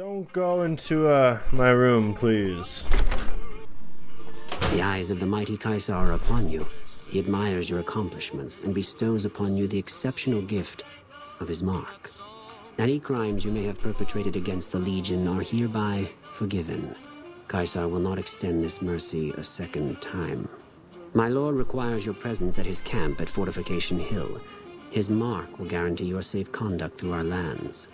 Don't go into uh, my room, please. The eyes of the mighty Caesar are upon you. He admires your accomplishments and bestows upon you the exceptional gift of his mark. Any crimes you may have perpetrated against the Legion are hereby forgiven. Caesar will not extend this mercy a second time. My lord requires your presence at his camp at Fortification Hill. His mark will guarantee your safe conduct through our lands.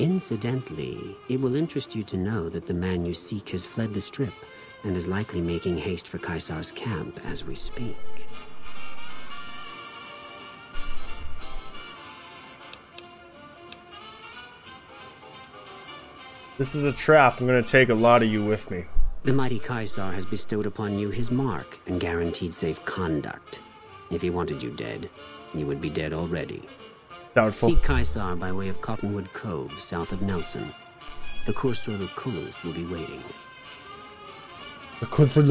Incidentally, it will interest you to know that the man you seek has fled the Strip and is likely making haste for Caesar's camp as we speak. This is a trap. I'm gonna take a lot of you with me. The mighty Caesar has bestowed upon you his mark and guaranteed safe conduct. If he wanted you dead, you would be dead already. Doubtful. Seek Caesar by way of Cottonwood Cove, south of Nelson. The Cursor Lucullus will be waiting. The Kuthur,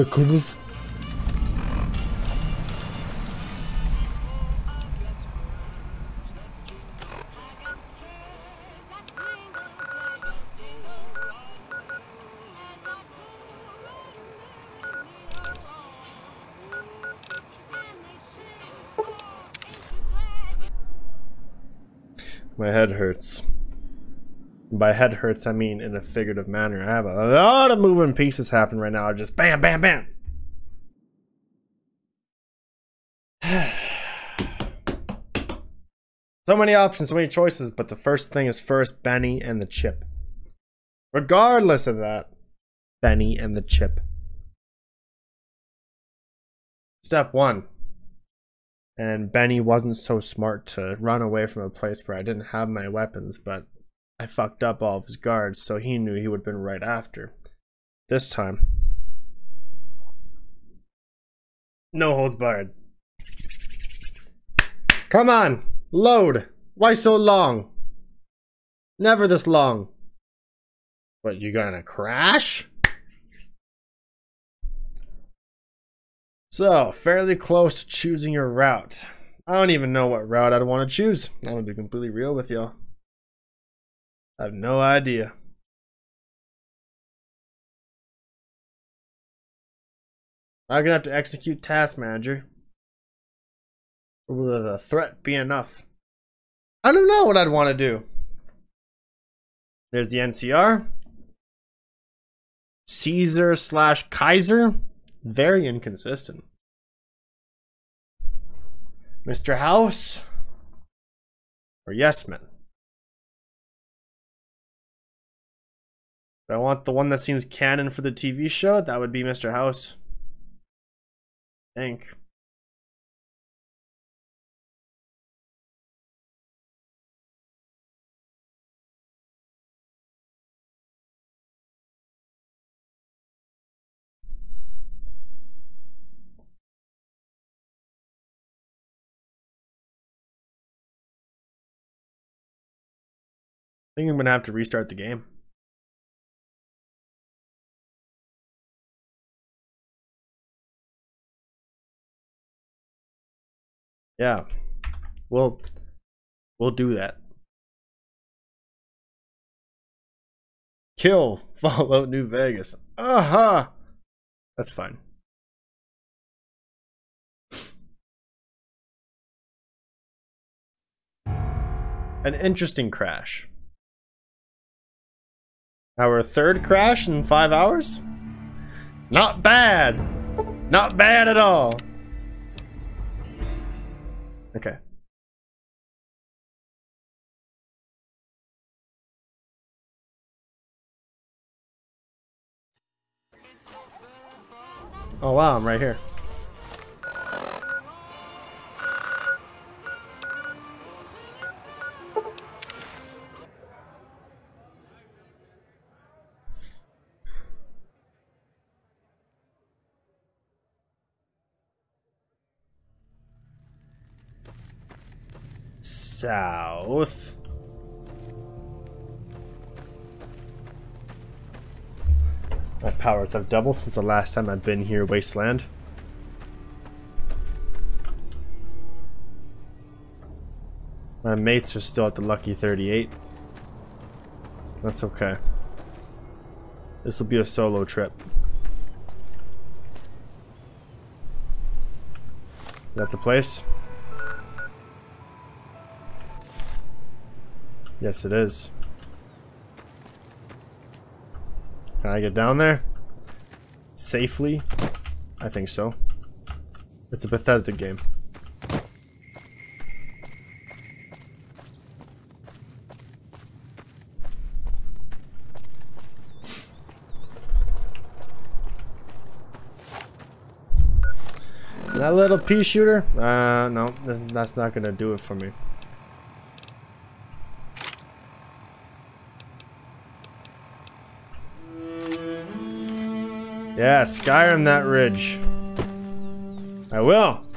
My head hurts. By head hurts, I mean in a figurative manner. I have a lot of moving pieces happening right now. Just bam, bam, bam. so many options, so many choices, but the first thing is first Benny and the chip. Regardless of that, Benny and the chip. Step one. And Benny wasn't so smart to run away from a place where I didn't have my weapons, but I fucked up all of his guards, so he knew he would have been right after. This time. No holds barred. Come on! Load! Why so long? Never this long. What, you gonna crash? So, fairly close to choosing your route. I don't even know what route I'd want to choose. I'm gonna be completely real with y'all. I have no idea. I'm gonna have to execute task manager. Or will the threat be enough? I don't know what I'd want to do. There's the NCR. Caesar slash Kaiser. Very inconsistent. Mr. House. Or Yes Men. If I want the one that seems canon for the TV show, that would be Mr. House. I think. Think I'm gonna have to restart the game. Yeah. We'll we'll do that. Kill Fallout New Vegas. Aha! That's fine. An interesting crash. Our third crash in five hours? Not bad! Not bad at all! Okay. Oh wow, I'm right here. South. My powers have doubled since the last time I've been here, Wasteland. My mates are still at the lucky 38. That's okay. This will be a solo trip. Is that the place? Yes, it is. Can I get down there? Safely? I think so. It's a Bethesda game. That little pea shooter? Uh, no, that's not gonna do it for me. Yeah, Skyrim that ridge. I will.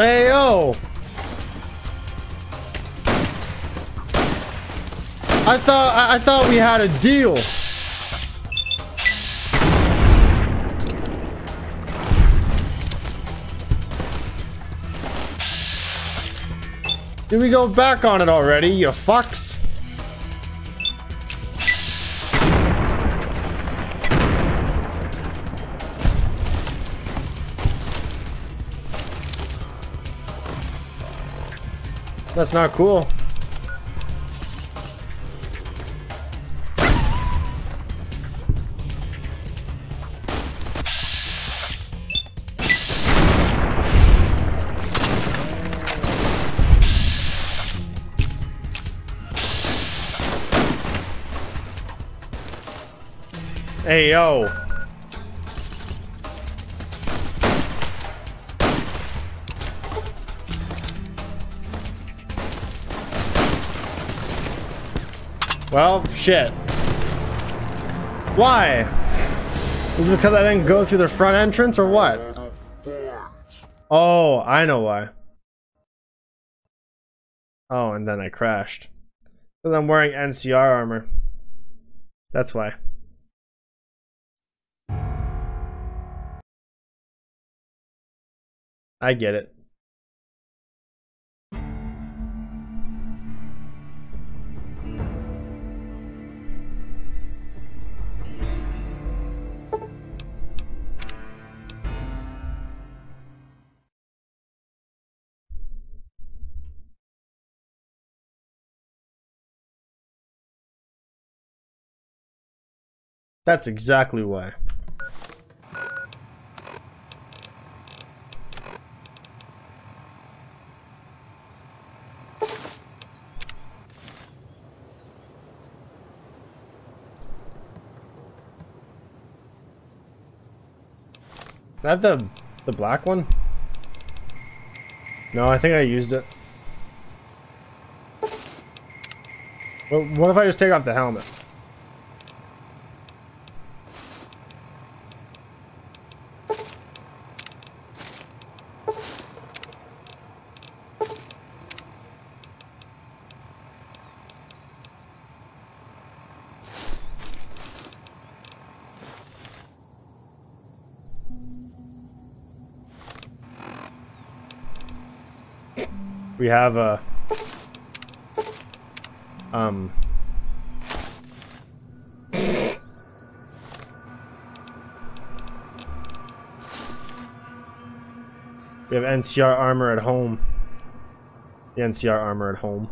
Yo! I thought I, I thought we had a deal. Did we go back on it already, you fucks? That's not cool. Hey, yo. Well, shit. Why? Is it because I didn't go through the front entrance or what? Oh, I know why. Oh, and then I crashed. Because I'm wearing NCR armor. That's why. I get it. That's exactly why. I have the the black one? No, I think I used it. Well, what if I just take off the helmet? Have a um We have NCR armor at home. The NCR armor at home.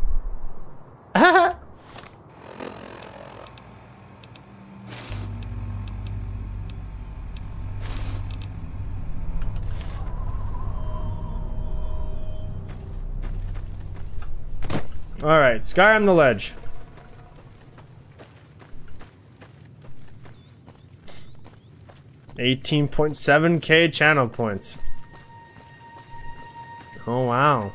Skyrim the Ledge. 18.7k channel points. Oh wow.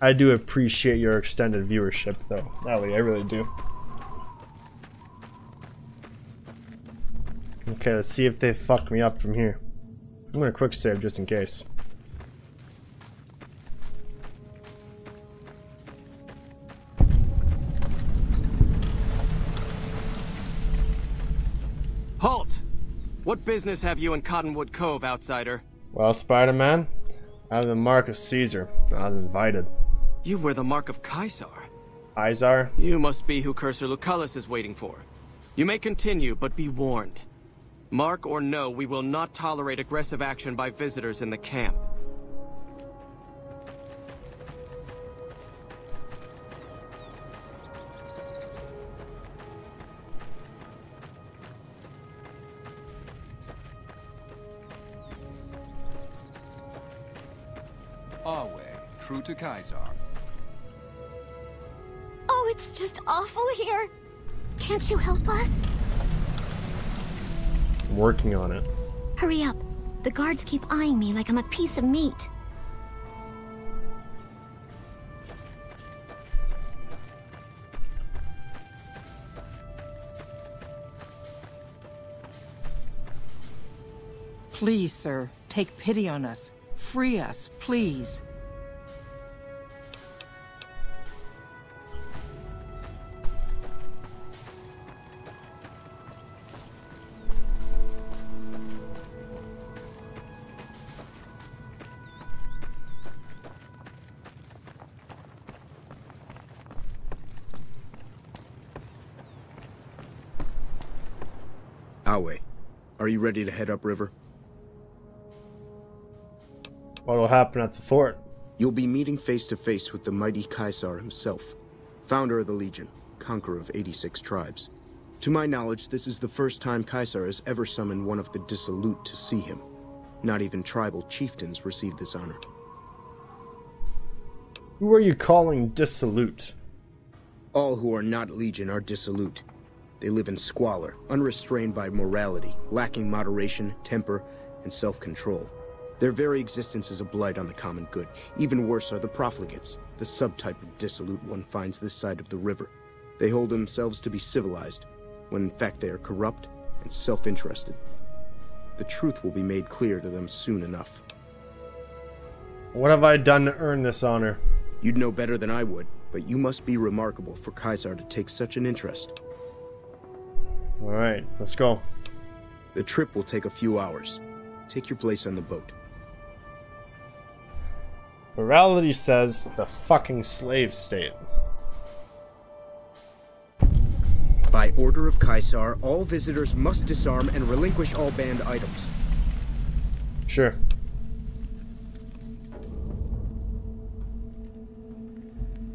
I do appreciate your extended viewership though. Ellie, I really do. Okay, let's see if they fuck me up from here. I'm gonna quick save just in case. Halt! What business have you in Cottonwood Cove, outsider? Well, Spider-Man, I have the mark of Caesar. I was invited. You wear the mark of Caesar. Izar? You must be who Cursor Lucullus is waiting for. You may continue, but be warned. Mark or no, we will not tolerate aggressive action by visitors in the camp. Our way, true to Caesar. It's just awful here. Can't you help us? I'm working on it. Hurry up. The guards keep eyeing me like I'm a piece of meat. Please, sir, take pity on us. Free us, please. Are you ready to head upriver? What'll happen at the fort? You'll be meeting face to face with the mighty Caesar himself, founder of the Legion, conqueror of 86 tribes. To my knowledge, this is the first time Caesar has ever summoned one of the dissolute to see him. Not even tribal chieftains receive this honor. Who are you calling dissolute? All who are not Legion are dissolute. They live in squalor, unrestrained by morality, lacking moderation, temper, and self-control. Their very existence is a blight on the common good. Even worse are the profligates, the subtype of dissolute one finds this side of the river. They hold themselves to be civilized, when in fact they are corrupt and self-interested. The truth will be made clear to them soon enough. What have I done to earn this honor? You'd know better than I would, but you must be remarkable for Caesar to take such an interest. Alright, let's go. The trip will take a few hours. Take your place on the boat. Morality says the fucking slave state. By order of Caesar, all visitors must disarm and relinquish all banned items. Sure.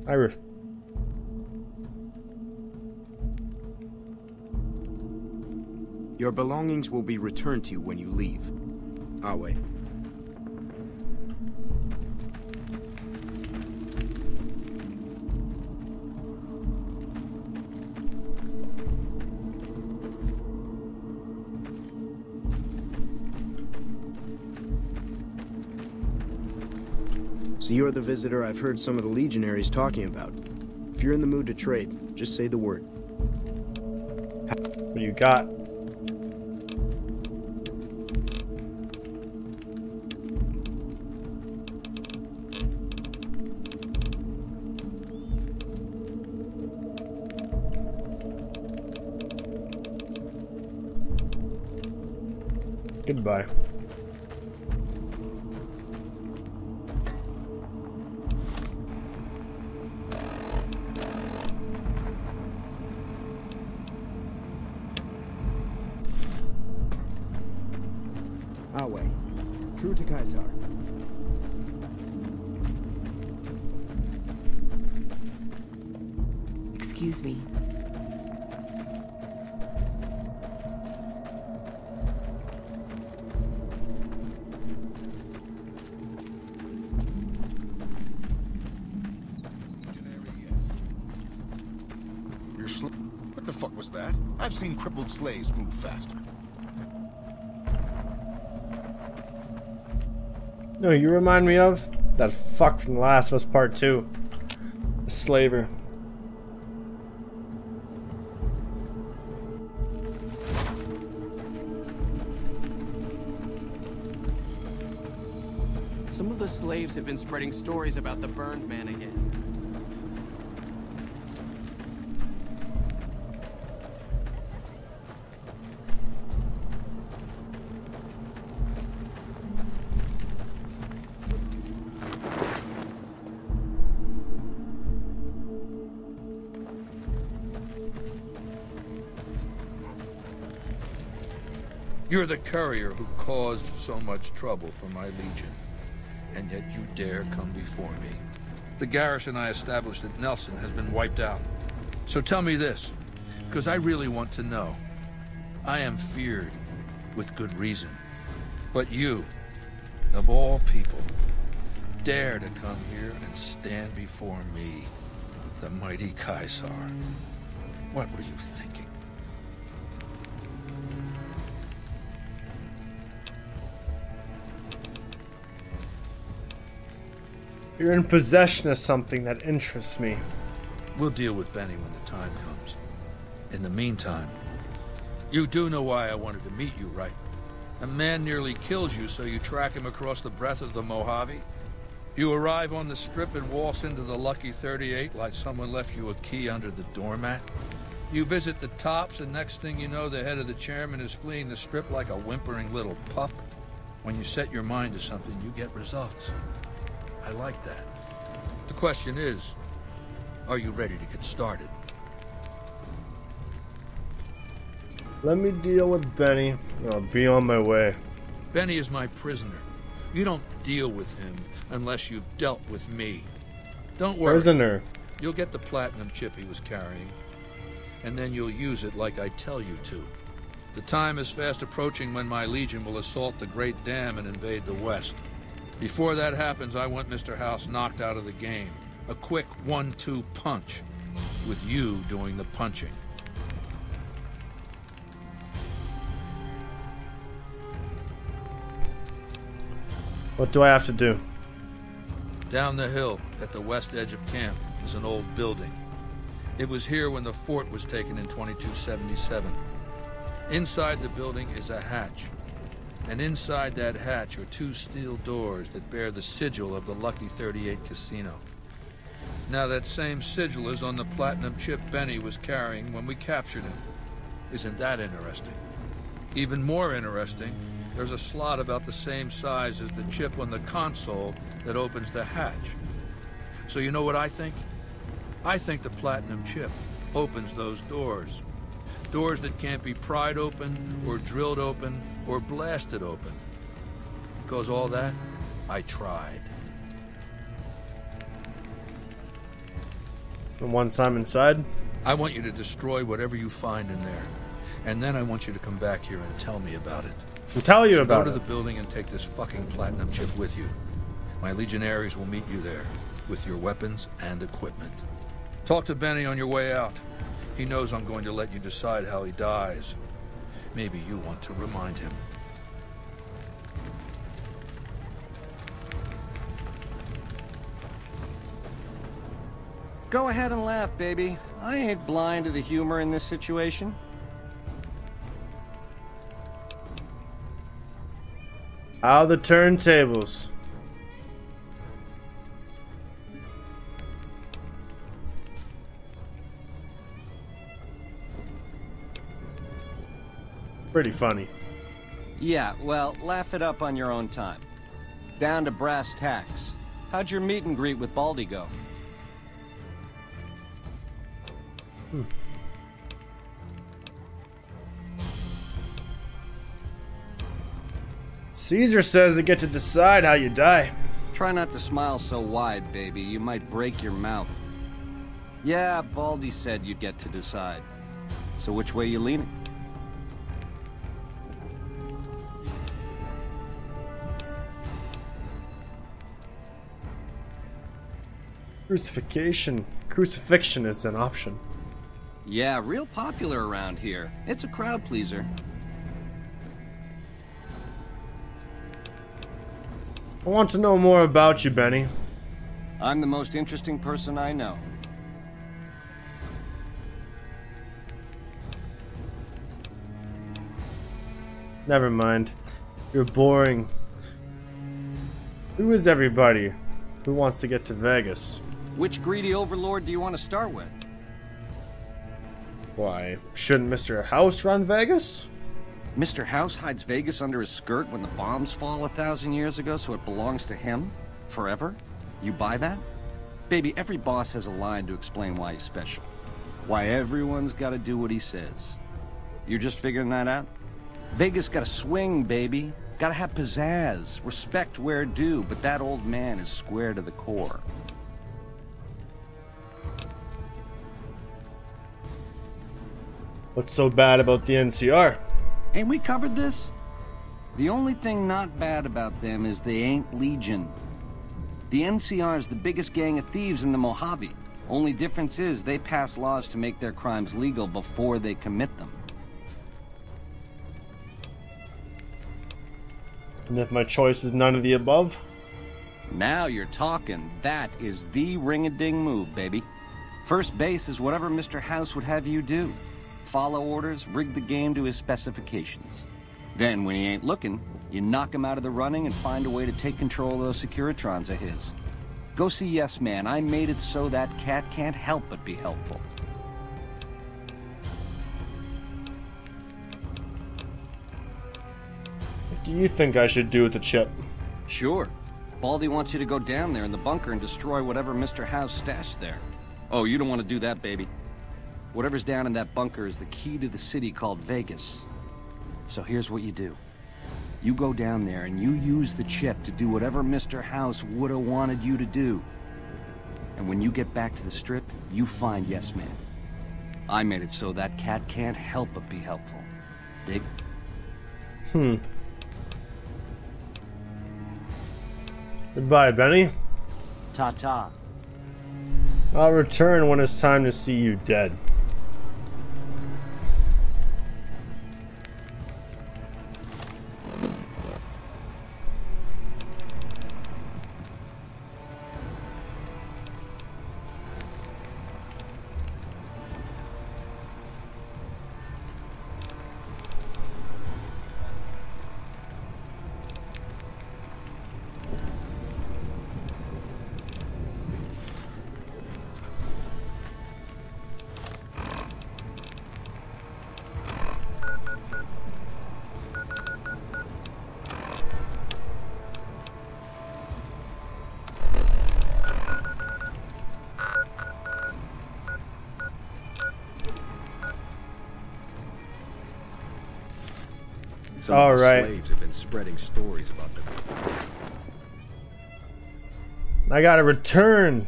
I ref- Your belongings will be returned to you when you leave. Ah, Awe. So you're the visitor I've heard some of the legionaries talking about. If you're in the mood to trade, just say the word. What do you got? Goodbye. That. I've seen crippled slaves move faster. No, you remind me of that fuck from Last of Us Part 2. The slaver. Some of the slaves have been spreading stories about the burned man again. You're the courier who caused so much trouble for my legion, and yet you dare come before me. The garrison I established at Nelson has been wiped out. So tell me this, because I really want to know. I am feared, with good reason. But you, of all people, dare to come here and stand before me, the mighty Caesar. What were you thinking? You're in possession of something that interests me. We'll deal with Benny when the time comes. In the meantime, you do know why I wanted to meet you, right? A man nearly kills you, so you track him across the breadth of the Mojave? You arrive on the strip and waltz into the Lucky 38 like someone left you a key under the doormat? You visit the tops, and next thing you know, the head of the chairman is fleeing the strip like a whimpering little pup? When you set your mind to something, you get results. I like that. The question is, are you ready to get started? Let me deal with Benny. I'll be on my way. Benny is my prisoner. You don't deal with him unless you've dealt with me. Don't worry. Prisoner. You'll get the platinum chip he was carrying, and then you'll use it like I tell you to. The time is fast approaching when my legion will assault the Great Dam and invade the West. Before that happens, I want Mr. House knocked out of the game. A quick one-two punch, with you doing the punching. What do I have to do? Down the hill, at the west edge of camp, is an old building. It was here when the fort was taken in 2277. Inside the building is a hatch. And inside that hatch are two steel doors that bear the sigil of the Lucky 38 Casino. Now that same sigil is on the platinum chip Benny was carrying when we captured him. Isn't that interesting? Even more interesting, there's a slot about the same size as the chip on the console that opens the hatch. So you know what I think? I think the platinum chip opens those doors. Doors that can't be pried open, or drilled open, or blast it open. Because all that, I tried. And once I'm inside, I want you to destroy whatever you find in there. And then I want you to come back here and tell me about it. I'll tell you about Go to it. the building and take this fucking platinum chip with you. My legionaries will meet you there, with your weapons and equipment. Talk to Benny on your way out. He knows I'm going to let you decide how he dies. Maybe you want to remind him. Go ahead and laugh, baby. I ain't blind to the humor in this situation. How the turntables. Pretty funny. Yeah, well, laugh it up on your own time. Down to brass tacks. How'd your meet and greet with Baldy go? Hmm. Caesar says they get to decide how you die. Try not to smile so wide, baby. You might break your mouth. Yeah, Baldy said you'd get to decide. So which way you leaning? Crucifixion. Crucifixion is an option. Yeah, real popular around here. It's a crowd pleaser. I want to know more about you, Benny. I'm the most interesting person I know. Never mind. You're boring. Who is everybody? Who wants to get to Vegas? Which greedy overlord do you want to start with? Why, shouldn't Mr. House run Vegas? Mr. House hides Vegas under his skirt when the bombs fall a thousand years ago, so it belongs to him? Forever? You buy that? Baby, every boss has a line to explain why he's special. Why everyone's gotta do what he says. You're just figuring that out? Vegas gotta swing, baby. Gotta have pizzazz, respect where due, but that old man is square to the core. What's so bad about the NCR? Ain't we covered this? The only thing not bad about them is they ain't Legion. The NCR is the biggest gang of thieves in the Mojave. Only difference is they pass laws to make their crimes legal before they commit them. And if my choice is none of the above? Now you're talking. That is the ring-a-ding move, baby. First base is whatever Mr. House would have you do. Follow orders, rig the game to his specifications. Then, when he ain't looking, you knock him out of the running and find a way to take control of those Securitrons of his. Go see Yes Man. I made it so that cat can't help but be helpful. What do you think I should do with the chip? Sure. Baldy wants you to go down there in the bunker and destroy whatever Mr. House stashed there. Oh, you don't want to do that, baby. Whatever's down in that bunker is the key to the city called Vegas. So here's what you do. You go down there and you use the chip to do whatever Mr. House would've wanted you to do. And when you get back to the strip, you find Yes Man. I made it so that cat can't help but be helpful. Dig? Hmm. Goodbye, Benny. Ta-ta. I'll return when it's time to see you dead. Some All of the right. slaves have been spreading stories about them. I gotta return.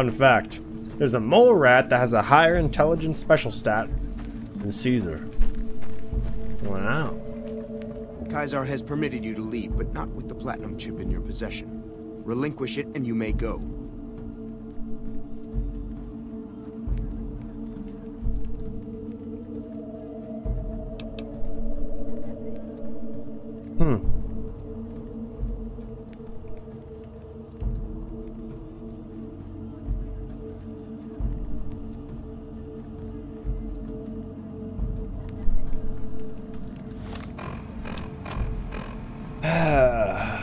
Fun fact. There's a mole rat that has a higher intelligence special stat than Caesar. Wow. Kaiser has permitted you to leave, but not with the platinum chip in your possession. Relinquish it and you may go. I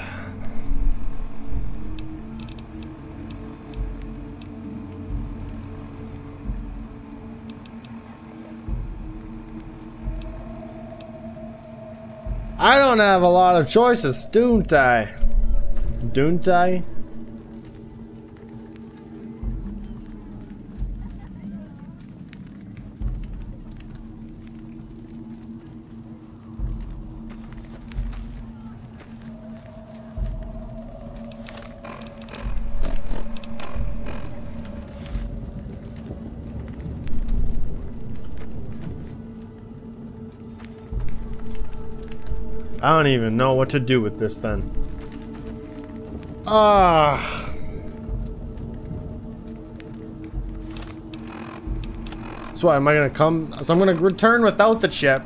don't have a lot of choices, don't I? Don't I? I don't even know what to do with this then. Ah. So what, am I gonna come? So I'm gonna return without the chip.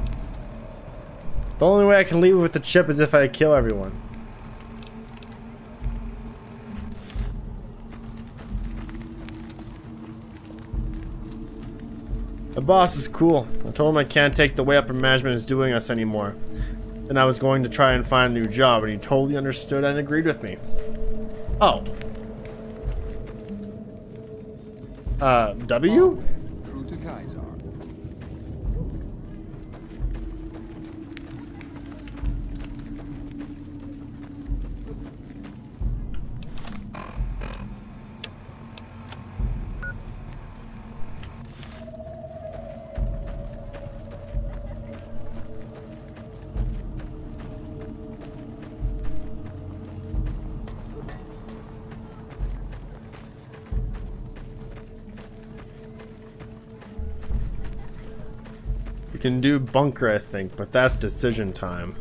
The only way I can leave with the chip is if I kill everyone. The boss is cool. I told him I can't take the way upper management is doing us anymore. And I was going to try and find a new job, and he totally understood and agreed with me. Oh. Uh, W? True to Kaiser. Can do bunker, I think, but that's decision time.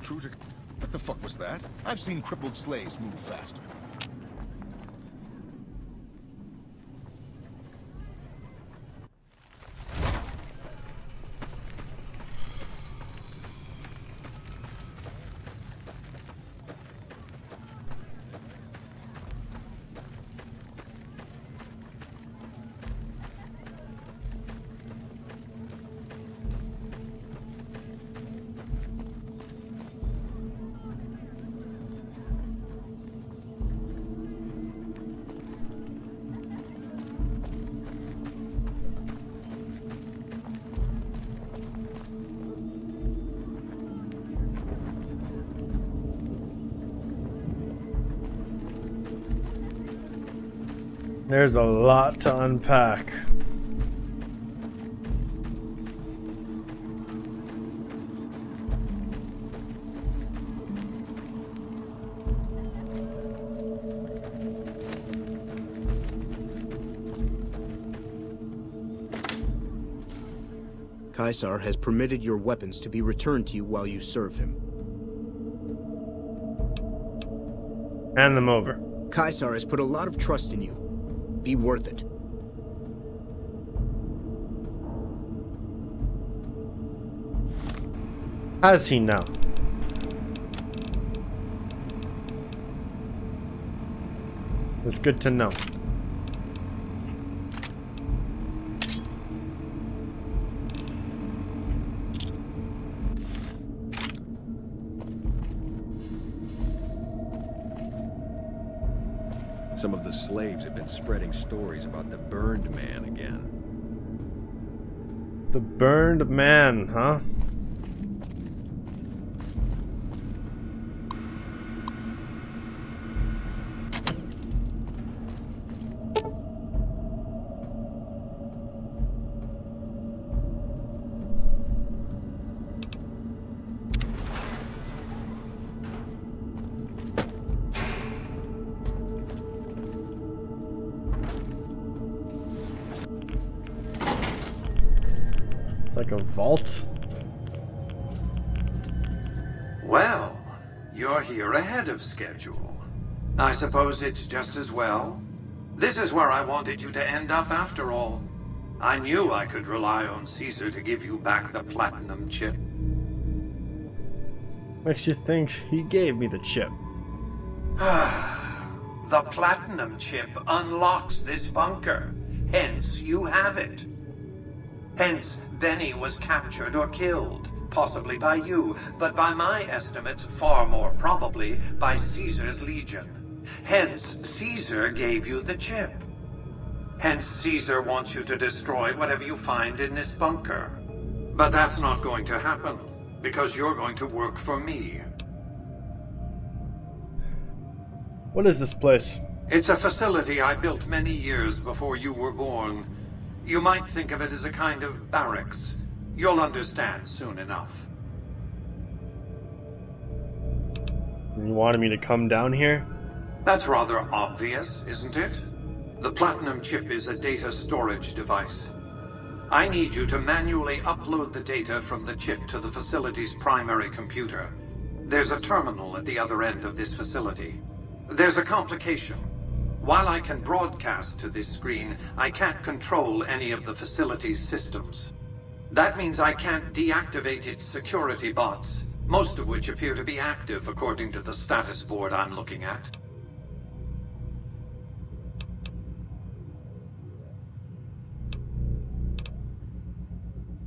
True to... What the fuck was that? I've seen crippled slaves move faster. There's a lot to unpack. Caesar has permitted your weapons to be returned to you while you serve him. Hand them over. Caesar has put a lot of trust in you. Be worth it. How he know? It's good to know. Some of the slaves have been spreading stories about the burned man again. The burned man, huh? Vault. Well, you're here ahead of schedule. I suppose it's just as well. This is where I wanted you to end up after all. I knew I could rely on Caesar to give you back the platinum chip. Makes you think he gave me the chip. the platinum chip unlocks this bunker. Hence, you have it. Hence, Benny was captured or killed, possibly by you, but by my estimates, far more probably by Caesar's legion. Hence, Caesar gave you the chip. Hence, Caesar wants you to destroy whatever you find in this bunker. But that's not going to happen, because you're going to work for me. What is this place? It's a facility I built many years before you were born. You might think of it as a kind of barracks. You'll understand soon enough. You wanted me to come down here? That's rather obvious, isn't it? The Platinum chip is a data storage device. I need you to manually upload the data from the chip to the facility's primary computer. There's a terminal at the other end of this facility. There's a complication. While I can broadcast to this screen, I can't control any of the facility's systems. That means I can't deactivate its security bots, most of which appear to be active according to the status board I'm looking at.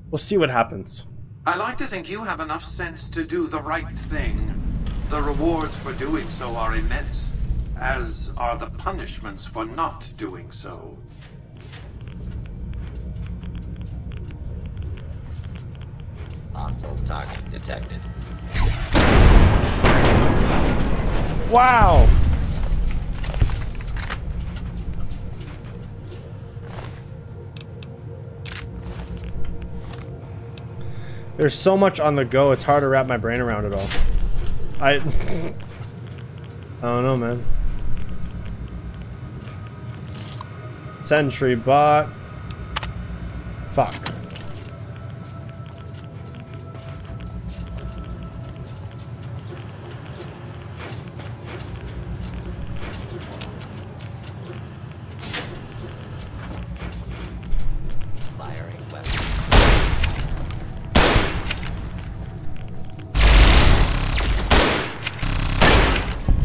We'll see what happens. I like to think you have enough sense to do the right thing. The rewards for doing so are immense, as are the punishments for not doing so. Hostile target detected. Wow! There's so much on the go, it's hard to wrap my brain around it all. I... I don't know, man. Sentry bot. Fuck.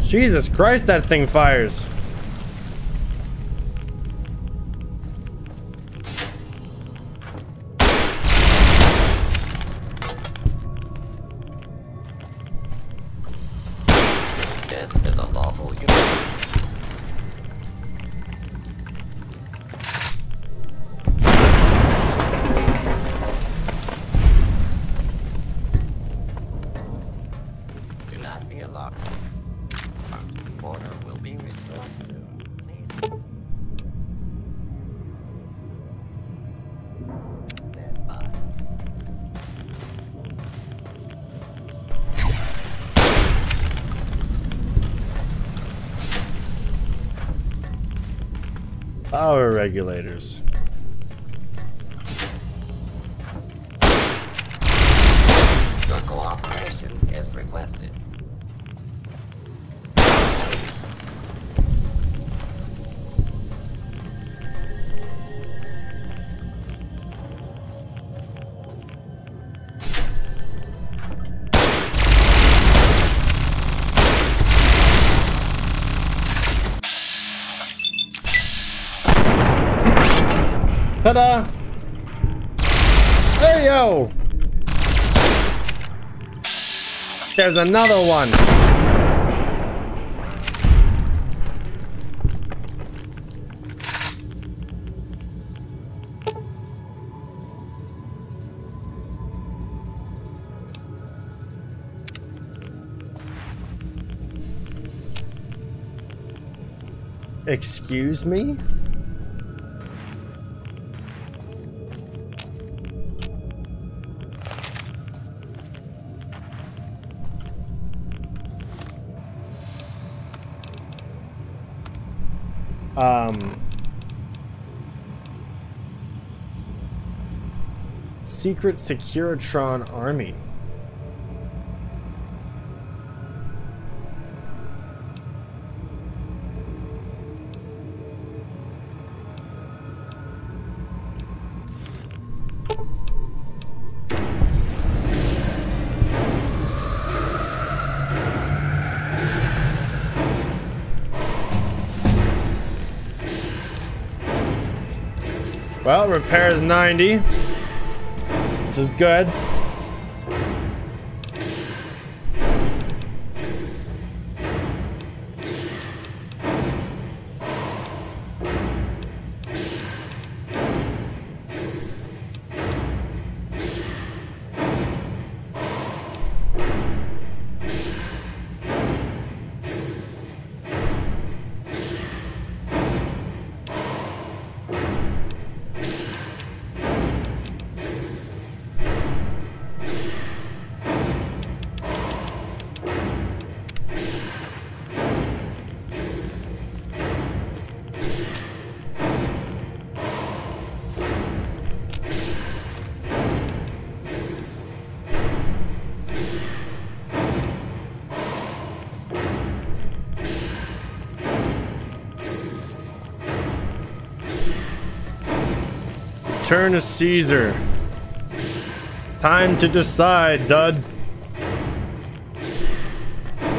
Jesus Christ, that thing fires. Regulators. Ta-da! Hey, yo! There's another one! Excuse me? Secret Securitron Army. Well, repairs 90, which is good. Turn to Caesar. Time to decide, dud.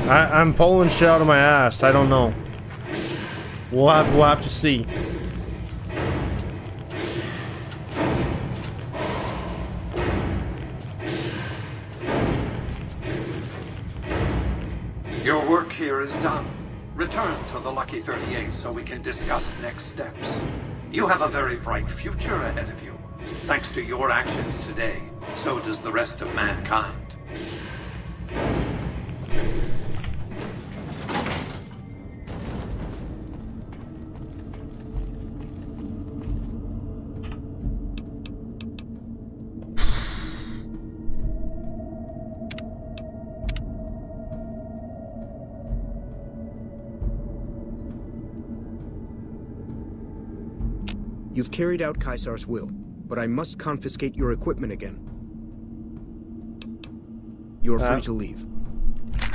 I, I'm pulling shit out of my ass. I don't know. We'll have, we'll have to see. Your work here is done. Return to the Lucky 38 so we can discuss next steps. You have a very bright future ahead of you. Thanks to your actions today, so does the rest of mankind. Carried out Caesar's will, but I must confiscate your equipment again. You are free Uh, to leave.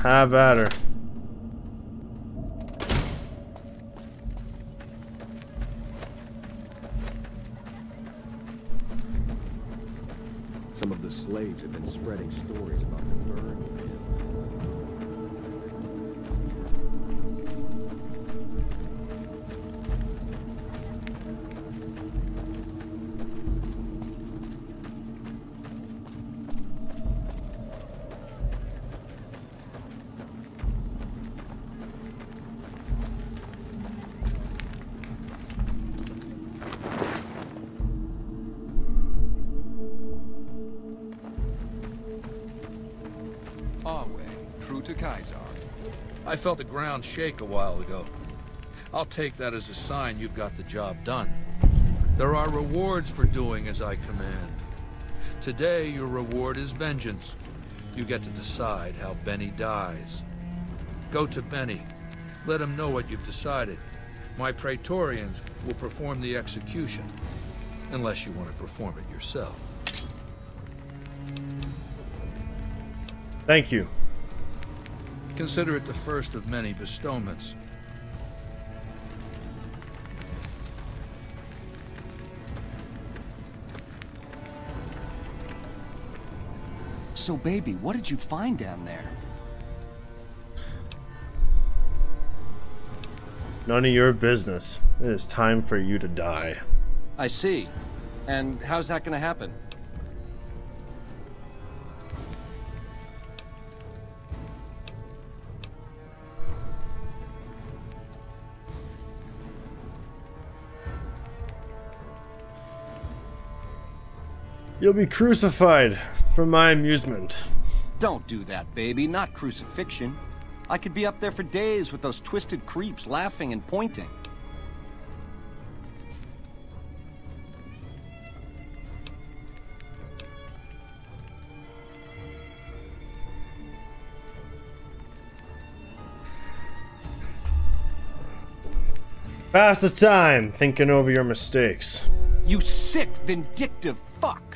Have at her. Some of the slaves have been spreading stories about the burn Kaiser. I felt the ground shake a while ago. I'll take that as a sign you've got the job done. There are rewards for doing as I command. Today, your reward is vengeance. You get to decide how Benny dies. Go to Benny. Let him know what you've decided. My Praetorians will perform the execution. Unless you want to perform it yourself. Thank you. Consider it the first of many bestowments. So, baby, what did you find down there? None of your business. It is time for you to die. I see. And how's that gonna happen? You'll be crucified for my amusement. Don't do that, baby. Not crucifixion. I could be up there for days with those twisted creeps laughing and pointing. Pass the time thinking over your mistakes. You sick, vindictive fuck!